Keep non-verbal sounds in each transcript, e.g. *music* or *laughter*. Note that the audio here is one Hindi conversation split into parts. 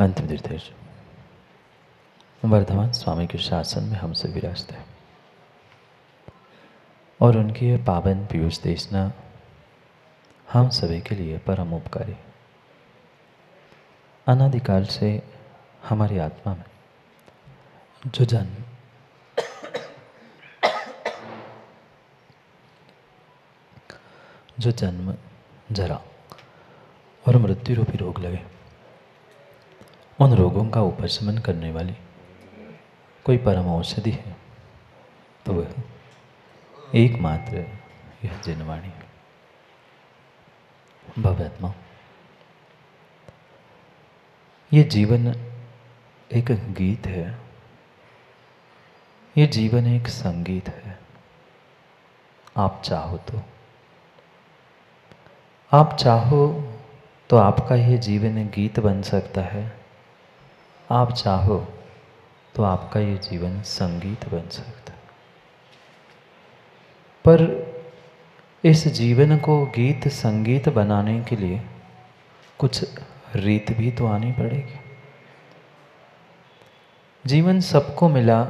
अंतिम निर्देश वर्धमान स्वामी के शासन में हमसे विराजते हैं। और उनकी यह पावन पीयूष देशना हम सभी के लिए परम उपकारी। अनादिकाल से हमारी आत्मा में जो जन्म जो जन्म, जरा और मृत्यु रूपी रोग लगे। उन रोगों का उपशमन करने वाली कोई परम औषधि है? तो वह एकमात्र यह जिनवाणी भव्यात्मा ये जीवन एक गीत है। ये जीवन एक संगीत है। आप चाहो तो। आप चाहो तो आपका ये जीवन गीत बन सकता है। आप चाहो तो आपका ये जीवन संगीत बन सकता है। पर इस जीवन को गीत संगीत बनाने के लिए कुछ रीत भी तो आनी पड़ेगी। जीवन सबको मिला,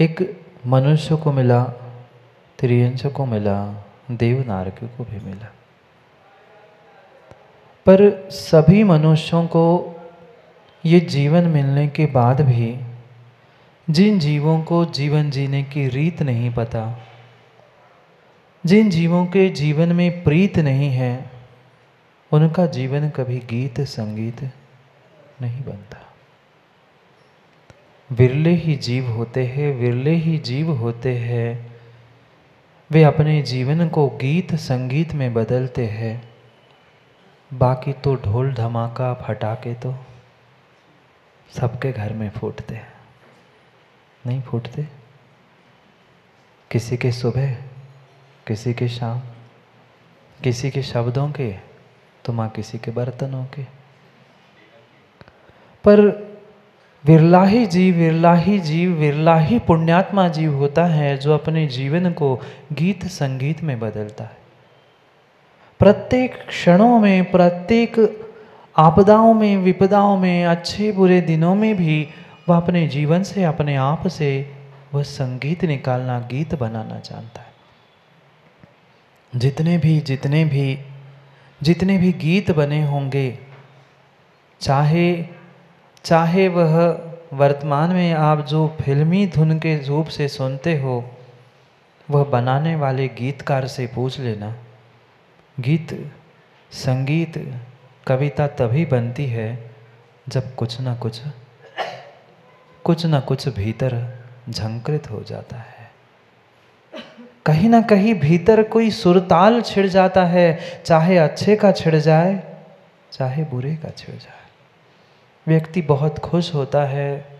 एक मनुष्य को मिला, त्रियंश को मिला, देवनारक को भी मिला। पर सभी मनुष्यों को ये जीवन मिलने के बाद भी, जिन जीवों को जीवन जीने की रीत नहीं पता, जिन जीवों के जीवन में प्रीत नहीं है, उनका जीवन कभी गीत संगीत नहीं बनता। विरले ही जीव होते हैं, विरले ही जीव होते हैं, वे अपने जीवन को गीत संगीत में बदलते हैं, बाकी तो ढोल धमाका फटाके तो सबके घर में फूटते हैं। नहीं फूटते? किसी के सुबह, किसी के शाम, किसी के शब्दों के तो माँ किसी के बर्तनों के। पर विरला ही जीव विरला ही जीव विरला ही पुण्यात्मा जीव होता है जो अपने जीवन को गीत संगीत में बदलता है। प्रत्येक क्षणों में, प्रत्येक आपदाओं में, विपदाओं में, अच्छे बुरे दिनों में भी वह अपने जीवन से, अपने आप से वह संगीत निकालना, गीत बनाना जानता है। जितने भी जितने भी जितने भी गीत बने होंगे, चाहे चाहे वह वर्तमान में आप जो फिल्मी धुन के रूप से सुनते हो, वह बनाने वाले गीतकार से पूछ लेना। गीत, संगीत कविता तभी बनती है जब कुछ ना कुछ कुछ ना कुछ भीतर झंकृत हो जाता है। कहीं ना कहीं भीतर कोई सुरताल छिड़ जाता है, चाहे अच्छे का छिड़ जाए, चाहे बुरे का छिड़ जाए। व्यक्ति बहुत खुश होता है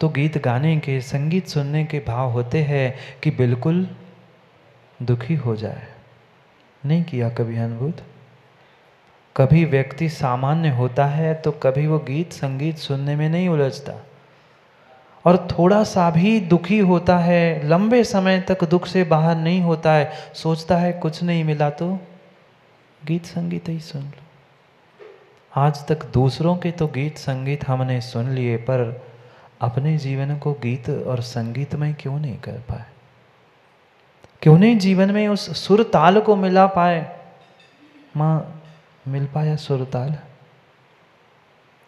तो गीत गाने के, संगीत सुनने के भाव होते हैं कि बिल्कुल दुखी हो जाए। नहीं किया कभी अनुभूत कभी व्यक्ति सामान्य होता है तो कभी वो गीत संगीत सुनने में नहीं उलझता। और थोड़ा सा भी दुखी होता है, लंबे समय तक दुख से बाहर नहीं होता है, सोचता है कुछ नहीं मिला तो गीत संगीत ही सुन लो। आज तक दूसरों के तो गीत संगीत हमने सुन लिए, पर अपने जीवन को गीत और संगीत में क्यों नहीं कर पाए? क्यों नहीं जीवन में उस सुर ताल को मिला पाए? माँ मिल पाया सुर ताल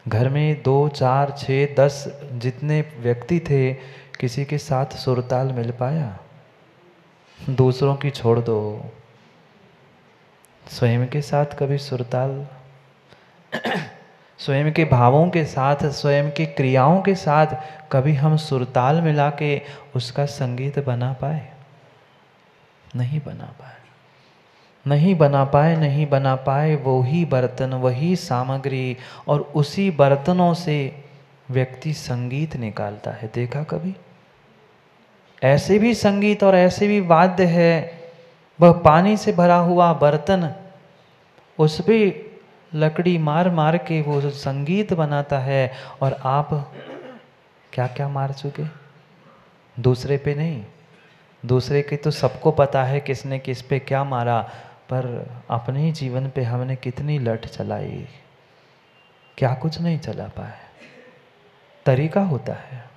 घर में दो, चार छ दस जितने व्यक्ति थे, किसी के साथ सुरताल मिल पाया? दूसरों की छोड़ दो। स्वयं के साथ कभी सुरताल? स्वयं के भावों के साथ, स्वयं की क्रियाओं के साथ कभी हम सुरताल मिला के उसका संगीत बना पाए? नहीं बना पाए। नहीं बना पाए, नहीं बना पाए वो ही बर्तन, वही सामग्री और उसी बर्तनों से व्यक्ति संगीत निकालता है। देखा कभी? ऐसे भी संगीत और ऐसे भी वाद्य है, वह पानी से भरा हुआ बर्तन, उस पर लकड़ी मार मार के वो संगीत बनाता है और आप क्या क्या मार चुके? दूसरे पे नहीं। दूसरे के तो सबको पता है किसने किस पे क्या मारा। पर अपने ही जीवन पे हमने कितनी लट चलाई? क्या कुछ नहीं चला पाए तरीका होता है।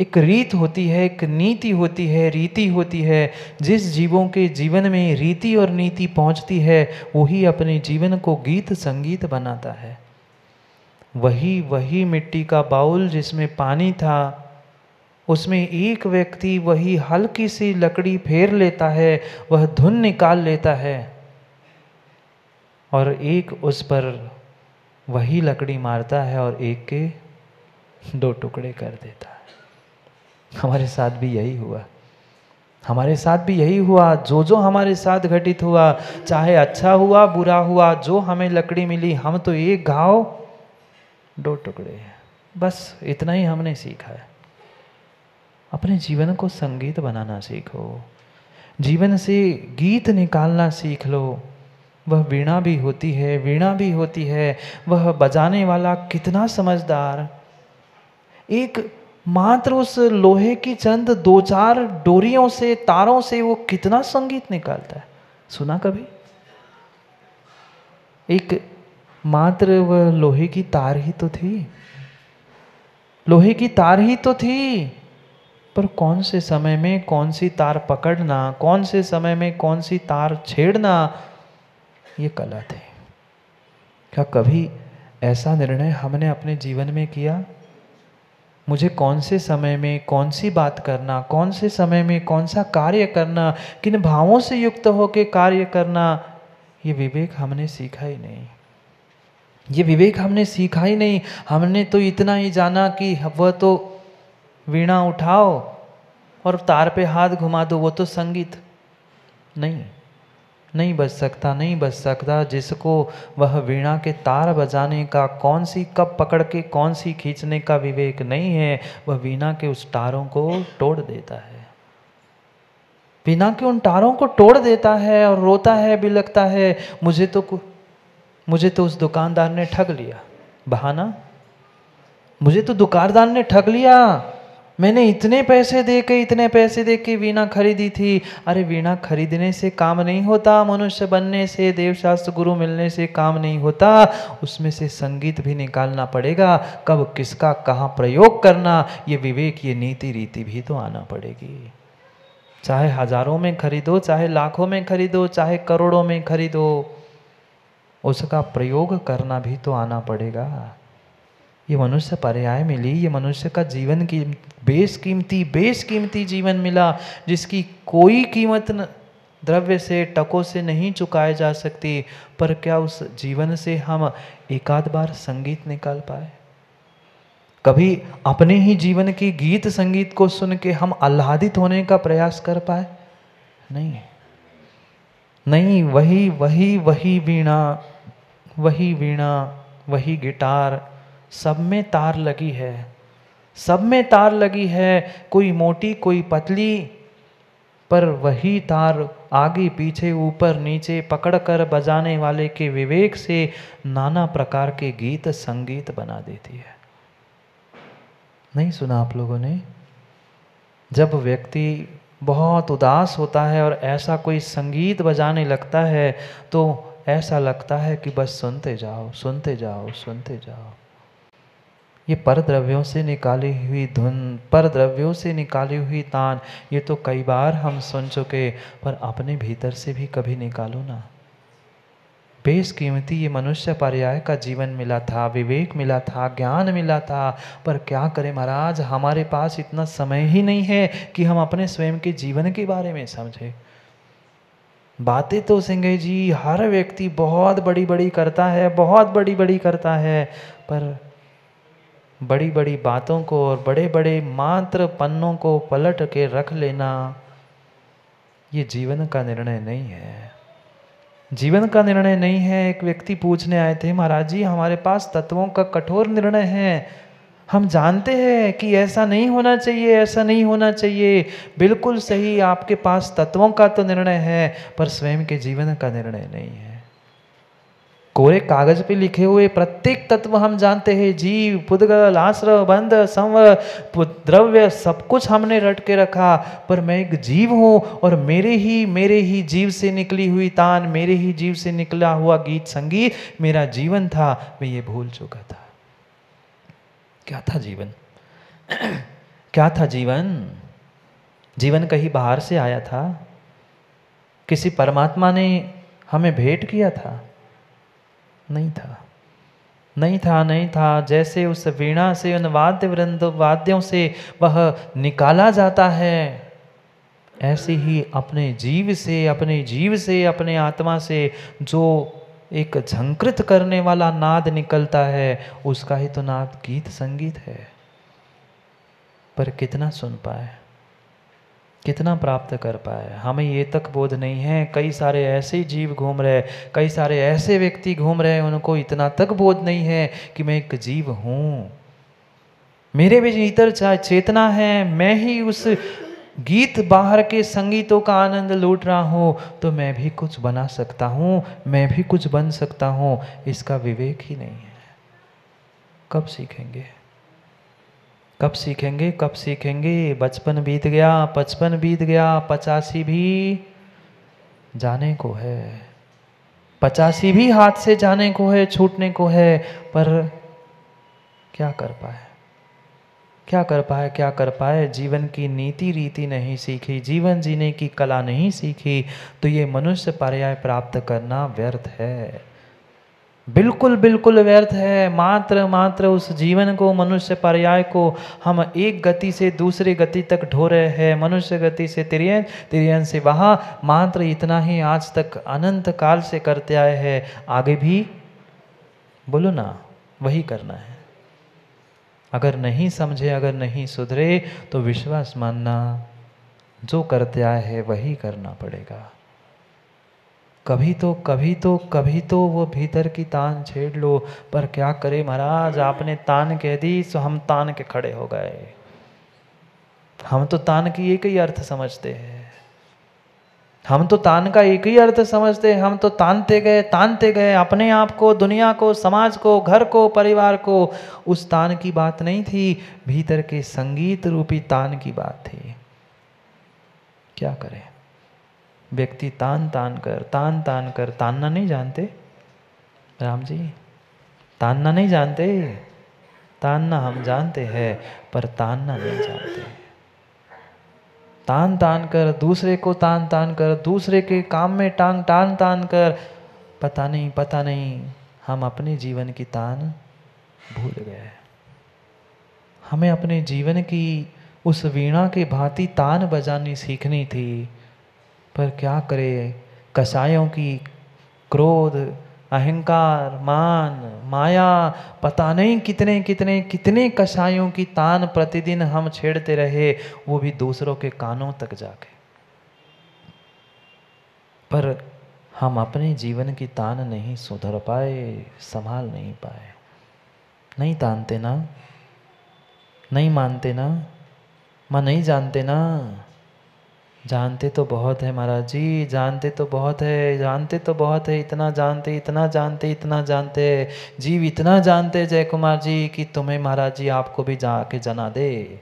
एक रीत होती है, एक नीति होती है, रीति होती है। जिस जीवों के जीवन में रीति और नीति पहुँचती है, वही अपने जीवन को गीत संगीत बनाता है। वही वही मिट्टी का बाउल जिसमें पानी था उसमें एक व्यक्ति वही हल्की सी लकड़ी फेर लेता है, वह धुन निकाल लेता है और एक उस पर वही लकड़ी मारता है और एक के दो टुकड़े कर देता है। हमारे साथ भी यही हुआ। हमारे साथ भी यही हुआ। जो जो हमारे साथ घटित हुआ, चाहे अच्छा हुआ, बुरा हुआ, जो हमें लकड़ी मिली, हम तो एक घाव, दो टुकड़े हैं। बस इतना ही हमने सीखा है। अपने जीवन को संगीत बनाना सीखो। जीवन से गीत निकालना सीख लो। वह वीणा भी होती है, वीणा भी होती है। वह बजाने वाला कितना समझदार। एक मात्र उस लोहे की चंद दो चार डोरियों से, तारों से वो कितना संगीत निकालता है? सुना कभी? एक मात्र वह लोहे की तार ही तो थी। लोहे की तार ही तो थी। पर कौन से समय में कौन सी तार पकड़ना, कौन से समय में कौन सी तार छेड़ना, ये कला थे क्या कभी ऐसा निर्णय हमने अपने जीवन में किया? मुझे कौन से समय में कौन सी बात करना, कौन से समय में कौन सा कार्य करना, किन भावों से युक्त होकर कार्य करना, ये विवेक हमने सीखा ही नहीं। ये विवेक हमने सीखा ही नहीं। हमने तो इतना ही जाना कि वह तो वीणा उठाओ और तार पे हाथ घुमा दो, वो तो संगीत। नहीं नहीं बच सकता, नहीं बच सकता, जिसको वह वीणा के तार बजाने का, कौन सी कब पकड़ के, कौन सी खींचने का विवेक नहीं है, वह वीणा के उस तारों को तोड़ देता है। वीणा के उन तारों को तोड़ देता है और रोता है भी लगता है, मुझे तो मुझे तो उस दुकानदार ने ठग लिया। बहाना? मुझे तो दुकानदार ने ठग लिया। मैंने इतने पैसे दे के इतने पैसे दे के वीणा खरीदी थी। अरे वीणा खरीदने से काम नहीं होता, मनुष्य बनने से, देवशास्त्र गुरु मिलने से काम नहीं होता। उसमें से संगीत भी निकालना पड़ेगा। कब किसका कहाँ प्रयोग करना, ये विवेक, ये नीति रीति भी तो आना पड़ेगी। चाहे हज़ारों में खरीदो, चाहे लाखों में खरीदो, चाहे करोड़ों में खरीदो, उसका प्रयोग करना भी तो आना पड़ेगा। ये मनुष्य पर्याय मिली ये मनुष्य का जीवन की बेस कीमती बेस कीमती जीवन मिला जिसकी कोई कीमत न, द्रव्य से टकों से नहीं चुकाए जा सकती। पर क्या उस जीवन से हम एकाध बार संगीत निकाल पाए? कभी अपने ही जीवन की गीत संगीत को सुन के हम आह्लादित होने का प्रयास कर पाए? नहीं। नहीं वही वही वही वीणा वही वीणा वही गिटार सब में तार लगी है। सब में तार लगी है, कोई मोटी, कोई पतली। पर वही तार आगे, पीछे, ऊपर, नीचे, पकड़कर बजाने वाले के विवेक से नाना प्रकार के गीत, संगीत बना देती है। नहीं सुना आप लोगों ने? जब व्यक्ति बहुत उदास होता है और ऐसा कोई संगीत बजाने लगता है तो ऐसा लगता है कि बस सुनते जाओ सुनते जाओ सुनते जाओ। ये पर द्रव्यों से निकाली हुई धुन पर द्रव्यों से निकाली हुई तान, ये तो कई बार हम सुन चुके, पर अपने भीतर से भी कभी निकालो ना। बेस कीमती ये मनुष्य पर्याय का जीवन मिला था, विवेक मिला था, ज्ञान मिला था। पर क्या करें महाराज, हमारे पास इतना समय ही नहीं है कि हम अपने स्वयं के जीवन के बारे में समझें। बातें तो सिंह जी, हर व्यक्ति बहुत बड़ी बड़ी करता है, बहुत बड़ी बड़ी करता है, पर बड़ी बड़ी बातों को और बड़े बड़े मात्र पन्नों को पलट के रख लेना, ये जीवन का निर्णय नहीं है। जीवन का निर्णय नहीं है, एक व्यक्ति पूछने आए थे, महाराज जी, हमारे पास तत्वों का कठोर निर्णय है। हम जानते हैं कि ऐसा नहीं होना चाहिए, ऐसा नहीं होना चाहिए। बिल्कुल सही, आपके पास तत्वों का तो निर्णय है, पर स्वयं के जीवन का निर्णय नहीं है। कोरे कागज़ पे लिखे हुए प्रत्येक तत्व हम जानते हैं। जीव, पुद्गल, आश्रय, बंध संव द्रव्य, सब कुछ हमने रट के रखा। पर मैं एक जीव हूँ और मेरे ही मेरे ही जीव से निकली हुई तान, मेरे ही जीव से निकला हुआ गीत संगीत, मेरा जीवन था, मैं ये भूल चुका था। क्या था जीवन? *clears throat* क्या था जीवन? जीवन कहीं बाहर से आया था? किसी परमात्मा ने हमें भेंट किया था? नहीं था। नहीं था नहीं था। जैसे उस वीणा से, उन वाद्य वृंद, वाद्यों से वह निकाला जाता है। ऐसे ही अपने जीव से, अपने जीव से, अपने आत्मा से जो एक झंकृत करने वाला नाद निकलता है, उसका ही तो नाद गीत संगीत है। पर कितना सुन पाए। कितना प्राप्त कर पाए? हमें ये तक बोध नहीं है। कई सारे ऐसे जीव घूम रहे, कई सारे ऐसे व्यक्ति घूम रहे हैं, उनको इतना तक बोध नहीं है कि मैं एक जीव हूँ। मेरे भीतर चेतना है, मैं ही उस गीत बाहर के संगीतों का आनंद लूट रहा हूँ तो मैं भी कुछ बना सकता हूँ, मैं भी कुछ बन सकता हूँ, इसका विवेक ही नहीं है। कब सीखेंगे? कब सीखेंगे कब सीखेंगे? बचपन बीत गया, पचपन बीत गया, पचासी भी जाने को है। पचासी भी हाथ से जाने को है, छूटने को है, पर क्या कर पाए? क्या कर पाए, क्या कर पाए? जीवन की नीति रीति नहीं सीखी, जीवन जीने की कला नहीं सीखी तो ये मनुष्य पर्याय प्राप्त करना व्यर्थ है। बिल्कुल बिल्कुल व्यर्थ है। मात्र मात्र उस जीवन को, मनुष्य पर्याय को हम एक गति से दूसरी गति तक ढो रहे हैं। मनुष्य गति से तिरियन तिरियन से वहाँ। मात्र इतना ही आज तक अनंत काल से करते आए हैं। आगे भी बोलो ना, वही करना है। अगर नहीं समझे, अगर नहीं सुधरे तो विश्वास मानना, जो करते आए हैं, वही करना पड़ेगा। कभी तो कभी तो कभी तो वो भीतर की तान छेड़ लो। पर क्या करे महाराज, आपने तान कह दी तो हम तान के खड़े हो गए। हम तो तान की एक ही अर्थ समझते हैं। हम तो तान का एक ही अर्थ समझते हम तो तानते गए तानते गए। अपने आप को, दुनिया को, समाज को, घर को, परिवार को। उस तान की बात नहीं थी, भीतर के संगीत रूपी तान की बात थी। क्या करें? व्यक्ति तान तान कर, तान तान कर, तानना नहीं जानते? राम जी, तानना नहीं जानते? तानना हम जानते हैं, पर तानना नहीं जानते। तान तान कर, दूसरे को तान तान कर, दूसरे के काम में टांग टान तान कर। पता नहीं पता नहीं, हम अपने जीवन की तान भूल गए। हमें अपने जीवन की उस वीणा के भांति तान बजानी सीखनी थी। पर क्या करे? कसायों की क्रोध, अहंकार, मान, माया, पता नहीं कितने कितने कितने कसायों की तान प्रतिदिन हम छेड़ते रहे, वो भी दूसरों के कानों तक जाके। पर हम अपने जीवन की तान नहीं सुधर पाए, संभाल नहीं पाए। नहीं तानते ना, नहीं मानते ना, माँ नहीं जानते ना। जानते तो बहुत है महाराज जी, जानते तो बहुत है, जानते तो बहुत है, इतना जानते इतना जानते इतना जानते, जीव इतना जानते जय कुमार जी कि तुम्हें महाराज जी आपको भी जाके जना दे।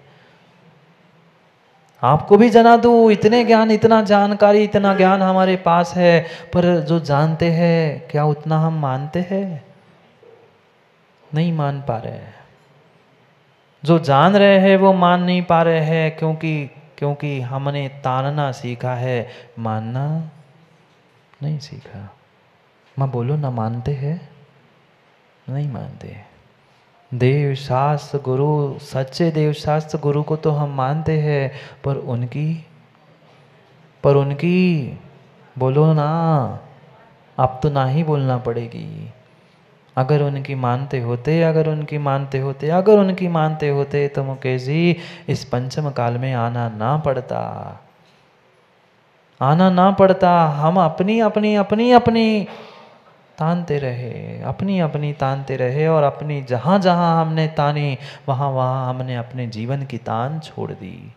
आपको भी जना दू, इतने ज्ञान, इतना जानकारी, इतना ज्ञान हमारे पास है, पर जो जानते हैं, क्या उतना हम मानते हैं? नहीं मान पा रहे जो जान रहे हैं वो मान नहीं पा रहे हैं, क्योंकि क्योंकि हमने तानना सीखा है। मानना नहीं सीखा। माँ बोलो, ना मानते हैं? नहीं मानते। देव शास्त्र गुरु, सच्चे देव शास्त्र गुरु को तो हम मानते हैं, पर उनकी पर उनकी, बोलो ना, अब तो ना ही बोलना पड़ेगी। अगर उनकी मानते होते, अगर उनकी मानते होते, अगर उनकी मानते होते तो मुकेश जी, इस पंचम काल में आना ना पड़ता। आना ना पड़ता। हम अपनी अपनी अपनी अपनी तानते रहे, अपनी अपनी तानते रहे और अपनी जहाँ जहाँ हमने तानी, वहाँ वहाँ हमने अपने जीवन की तान छोड़ दी।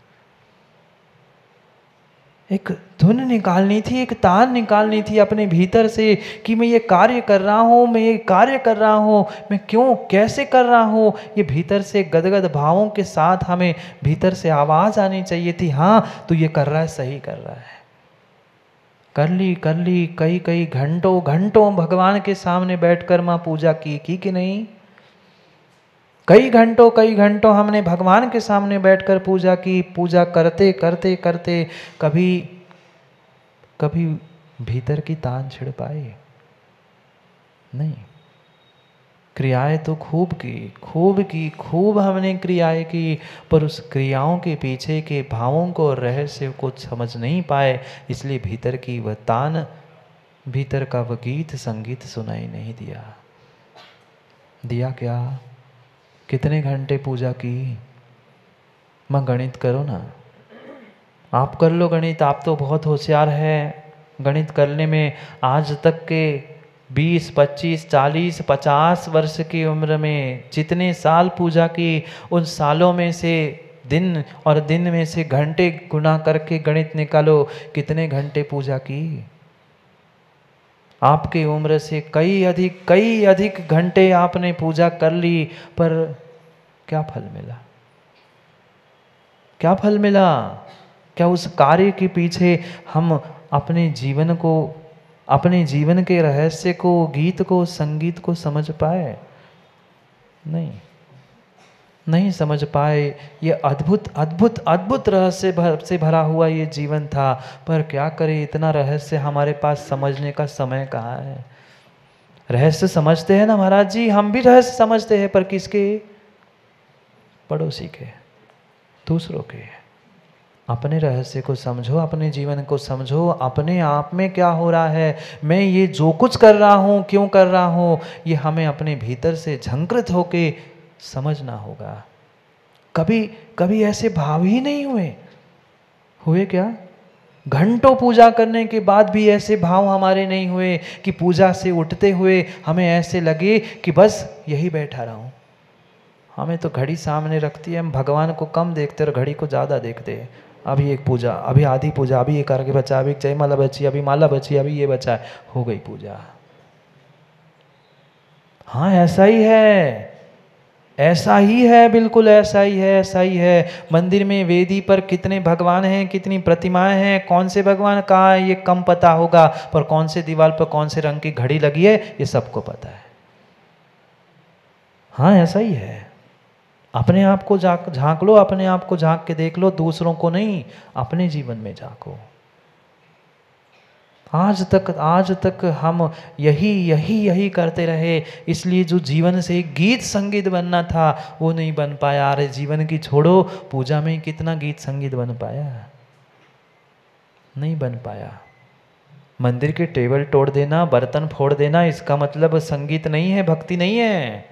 एक धुन निकालनी थी, एक तार निकालनी थी अपने भीतर से कि मैं ये कार्य कर रहा हूँ, मैं ये कार्य कर रहा हूँ, मैं क्यों, कैसे कर रहा हूँ? ये भीतर से गदगद भावों के साथ हमें भीतर से आवाज़ आनी चाहिए थी हाँ तो ये कर रहा है, सही कर रहा है। कर ली कर ली कई कई घंटों घंटों भगवान के सामने बैठकर माँ पूजा की की कि नहीं? कई घंटों कई घंटों हमने भगवान के सामने बैठकर पूजा की, पूजा करते करते करते कभी कभी भीतर की तान छिड़ पाई नहीं। क्रियाएँ तो खूब की खूब की, खूब हमने क्रियाएँ की, पर उस क्रियाओं के पीछे के भावों को रहस्य को समझ नहीं पाए, इसलिए भीतर की वह तान, भीतर का वह गीत संगीत सुनाई नहीं दिया। दिया क्या? कितने घंटे पूजा की? माँ गणित करो ना? आप कर लो गणित आप तो बहुत होशियार है। गणित करने में आज तक के 20, 25, 40, 50 वर्ष की उम्र में जितने साल पूजा की उन सालों में से दिन और दिन में से घंटे गुना करके गणित निकालो कितने घंटे पूजा की? आपकी उम्र से कई अधिक कई अधिक घंटे आपने पूजा कर ली, पर क्या फल मिला? क्या फल मिला? क्या उस कार्य के पीछे हम अपने जीवन को, अपने जीवन के रहस्य को, गीत को, संगीत को समझ पाए? नहीं। नहीं समझ पाए। ये अद्भुत अद्भुत अद्भुत रहस्य भर से भरा हुआ ये जीवन था। पर क्या करें, इतना रहस्य हमारे पास समझने का समय कहाँ है? रहस्य समझते हैं ना महाराज जी? हम भी रहस्य समझते हैं, पर किसके? पड़ोसी के, दूसरों के। अपने रहस्य को समझो, अपने जीवन को समझो। अपने आप में क्या हो रहा है? मैं ये जो कुछ कर रहा हूँ, क्यों कर रहा हूँ? ये हमें अपने भीतर से झंकृत होके समझना होगा। कभी कभी ऐसे भाव ही नहीं हुए। हुए क्या? घंटों पूजा करने के बाद भी ऐसे भाव हमारे नहीं हुए कि पूजा से उठते हुए हमें ऐसे लगे कि बस यही बैठा रहा हूँ। हमें तो घड़ी सामने रखती है, हम भगवान को कम देखते और घड़ी को ज़्यादा देखते हैं। अभी एक पूजा, अभी आधी पूजा, अभी ये करके बचा, अभी जय माला बची, अभी माला बची, अभी ये बचा, हो गई पूजा। हाँ ऐसा ही है। ऐसा ही है, बिल्कुल ऐसा ही है, ऐसा ही है। मंदिर में वेदी पर कितने भगवान हैं, कितनी प्रतिमाएँ हैं, कौन से भगवान कहाँ है, ये कम पता होगा। पर कौन से दीवार पर कौन से रंग की घड़ी लगी है, ये सबको पता है। हाँ ऐसा ही है। अपने आप को झाँक लो, अपने आप को झाँक के देख लो, दूसरों को नहीं, अपने जीवन में झांको आज तक आज तक हम यही यही यही करते रहे। इसलिए जो जीवन से गीत संगीत बनना था, वो नहीं बन पाया। अरे जीवन की छोड़ो, पूजा में कितना गीत संगीत बन पाया? नहीं बन पाया। मंदिर के टेबल तोड़ देना, बर्तन फोड़ देना, इसका मतलब संगीत नहीं है, भक्ति नहीं है।